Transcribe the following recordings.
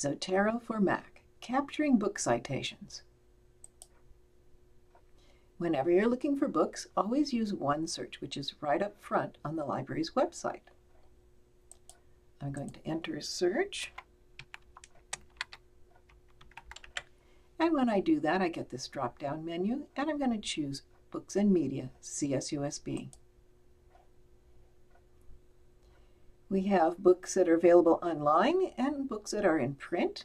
Zotero for Mac, capturing book citations. Whenever you're looking for books, always use OneSearch, which is right up front on the library's website. I'm going to enter search. And when I do that, I get this drop-down menu, and I'm going to choose Books and Media, CSUSB. We have books that are available online and books that are in print.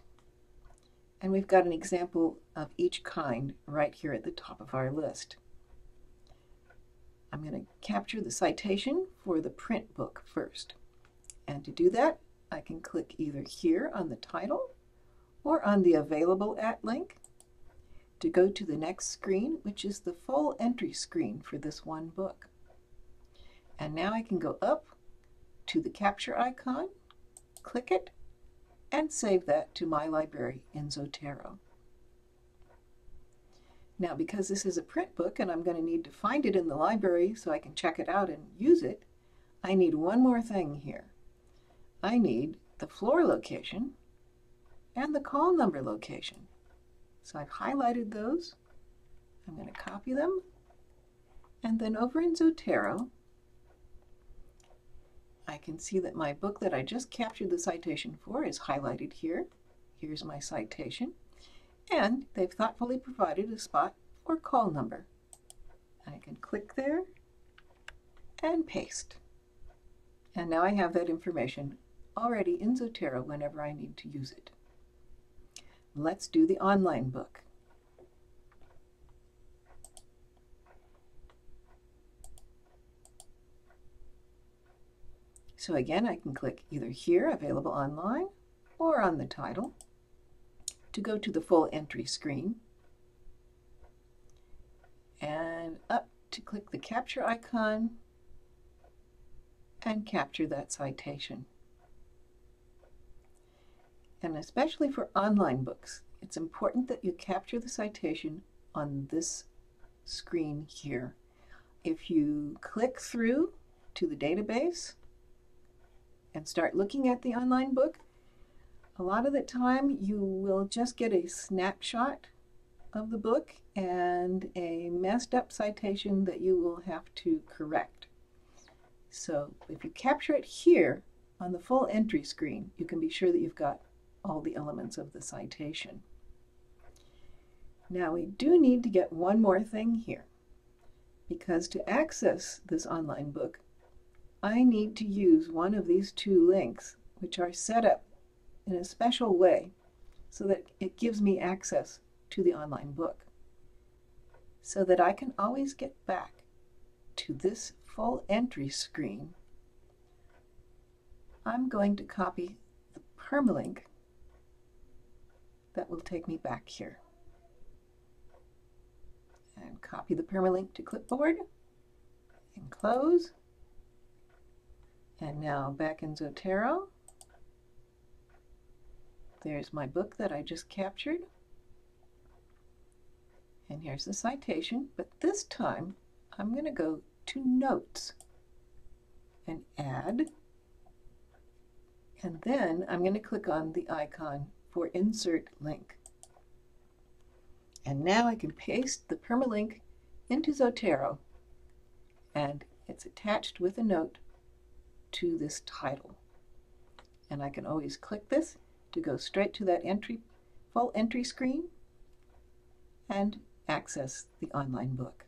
And we've got an example of each kind right here at the top of our list. I'm going to capture the citation for the print book first. And to do that, I can click either here on the title or on the Available At link to go to the next screen, which is the full entry screen for this one book. And now I can go up to the capture icon, click it, and save that to my library in Zotero. Now because this is a print book and I'm going to need to find it in the library so I can check it out and use it, I need one more thing here. I need the floor location and the call number location. So I've highlighted those. I'm going to copy them. And then over in Zotero, can see that my book that I just captured the citation for is highlighted here. Here's my citation. And they've thoughtfully provided a spot for call number. I can click there and paste. And now I have that information already in Zotero whenever I need to use it. Let's do the online book. So again, I can click either here, available online, or on the title to go to the full entry screen. And up to click the capture icon and capture that citation. And especially for online books, it's important that you capture the citation on this screen here. If you click through to the database, and start looking at the online book, a lot of the time you will just get a snapshot of the book and a messed up citation that you will have to correct. So if you capture it here on the full entry screen, you can be sure that you've got all the elements of the citation. Now we do need to get one more thing here because to access this online book, I need to use one of these two links, which are set up in a special way so that it gives me access to the online book, so that I can always get back to this full entry screen. I'm going to copy the permalink that will take me back here. And copy the permalink to clipboard and close. And now back in Zotero, there's my book that I just captured. And here's the citation, but this time I'm going to go to Notes and Add. And then I'm going to click on the icon for Insert Link. And now I can paste the permalink into Zotero and it's attached with a note to this title. And I can always click this to go straight to that entry, full entry screen and access the online book.